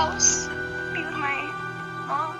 house, be with my mom.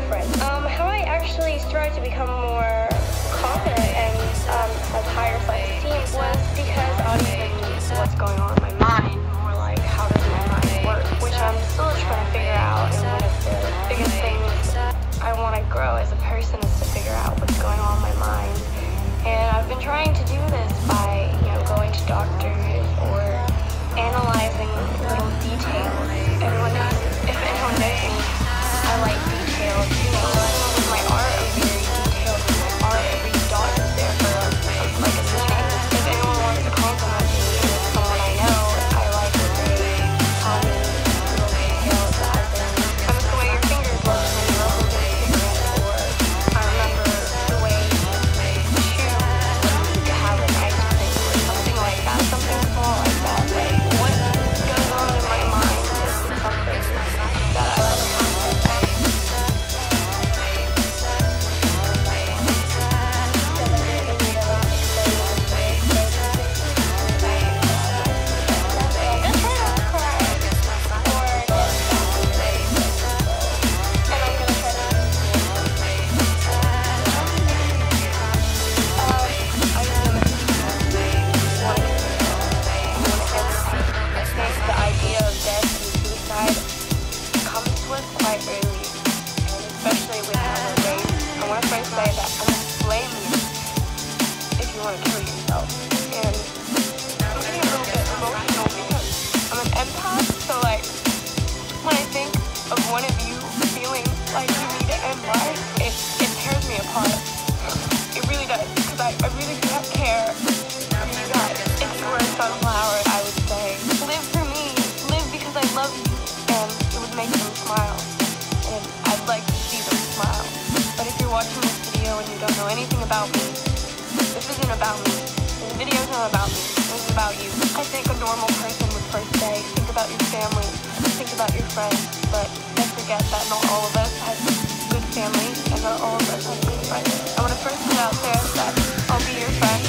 different. Um, how I actually strive to become more confident and um, have higher self-esteem was because auditing what's going on in my mind, more like how does my mind work, which I'm still trying to figure out. And one of the biggest things I want to grow as a person is to figure out what's going on in my mind. And I've been trying to do want to kill. And I'm a little bit emotional because I'm an empath, so like when I think of one of you feeling like you need to end life, it, it tears me apart. It really does, because I, I really do not care for you guys. It's worth sunflower, I would say. Live for me. Live because I love you. And it would make them smile. And I'd like to see them smile. But if you're watching this video and you don't know anything about me, about me. This is about you. I think a normal person would first say, think about your family, think about your friends, but they forget that not all of us have good family and not all of us have good friends. I want to first put out there that I'll be your friend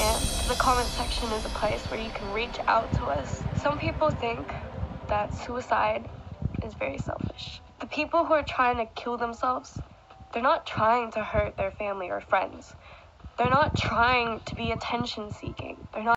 and the comment section is a place where you can reach out to us. Some people think that suicide is very selfish. The people who are trying to kill themselves, they're not trying to hurt their family or friends. They're not trying to be attention seeking. They're not